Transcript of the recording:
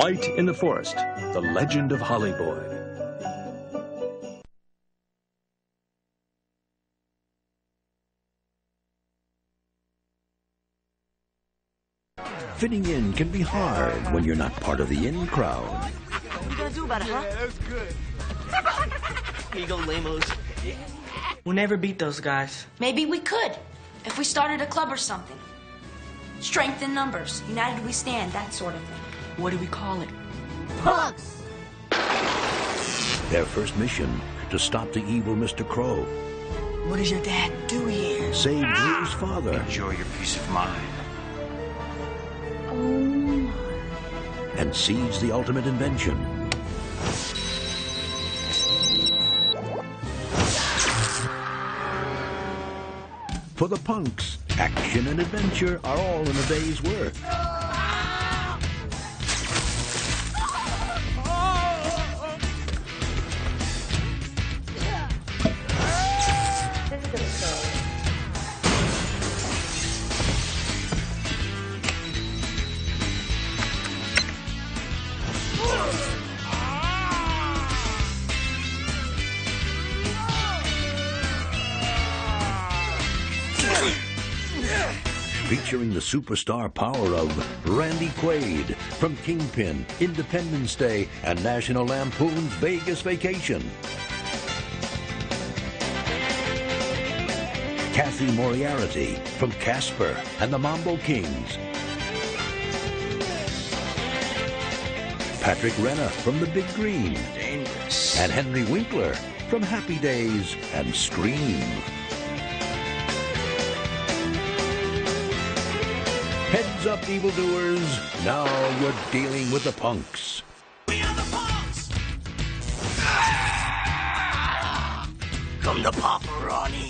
Light in the Forest, The Legend of Holly Boy. Fitting in can be hard when you're not part of the in crowd. What you gonna do about it, huh? Yeah, that's good. Here you go, lamos. We'll never beat those guys. Maybe we could, if we started a club or something. Strength in numbers, united we stand, that sort of thing. What do we call it? Punks! Their first mission to stop the evil Mr. Crow, What does your dad do here? save Drew's father, Enjoy your peace of mind. Oh my. and seize the ultimate invention. For the punks, action and adventure are all in a day's work. Featuring the superstar power of Randy Quaid from Kingpin, Independence Day, and National Lampoon's Vegas Vacation. Cathy Moriarty from Casper and the Mambo Kings. Patrick Renna from The Big Green. Dangerous. And Henry Winkler from Happy Days and Scream. Heads up, evildoers. Now you're dealing with the punks. We are the punks! Come to Papa Ronnie.